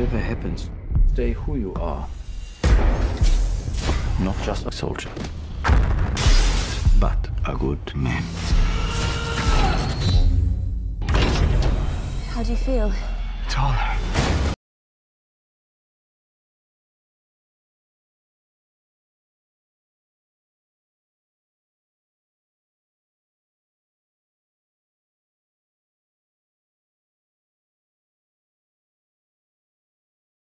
Whatever happens, stay who you are. Not just a soldier, but a good man. How do you feel? Taller.